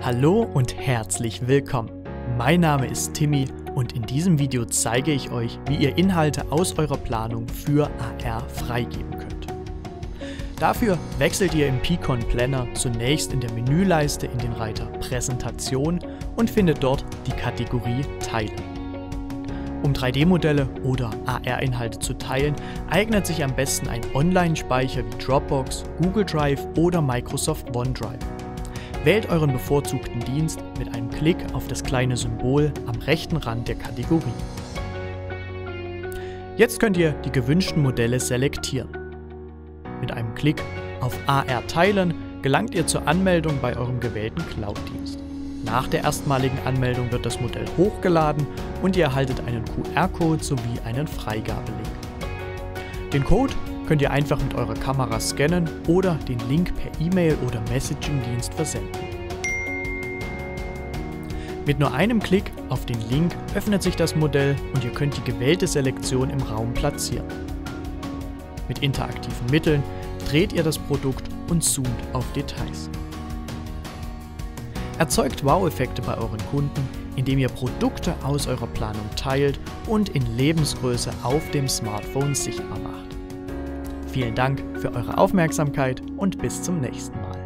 Hallo und herzlich willkommen. Mein Name ist Timmy und in diesem Video zeige ich euch, wie ihr Inhalte aus eurer Planung für AR freigeben könnt. Dafür wechselt ihr im Picon Planner zunächst in der Menüleiste in den Reiter Präsentation und findet dort die Kategorie Teilen. Um 3D-Modelle oder AR-Inhalte zu teilen, eignet sich am besten ein Online-Speicher wie Dropbox, Google Drive oder Microsoft OneDrive. Wählt euren bevorzugten Dienst mit einem Klick auf das kleine Symbol am rechten Rand der Kategorie. Jetzt könnt ihr die gewünschten Modelle selektieren. Mit einem Klick auf AR teilen gelangt ihr zur Anmeldung bei eurem gewählten Cloud-Dienst. Nach der erstmaligen Anmeldung wird das Modell hochgeladen und ihr erhaltet einen QR-Code sowie einen Freigabelink. Den Code könnt ihr einfach mit eurer Kamera scannen oder den Link per E-Mail oder Messaging-Dienst versenden. Mit nur einem Klick auf den Link öffnet sich das Modell und ihr könnt die gewählte Selektion im Raum platzieren. Mit interaktiven Mitteln dreht ihr das Produkt und zoomt auf Details. Erzeugt Wow-Effekte bei euren Kunden, indem ihr Produkte aus eurer Planung teilt und in Lebensgröße auf dem Smartphone sichtbar macht. Vielen Dank für eure Aufmerksamkeit und bis zum nächsten Mal.